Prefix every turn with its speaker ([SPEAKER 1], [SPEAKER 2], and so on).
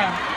[SPEAKER 1] down.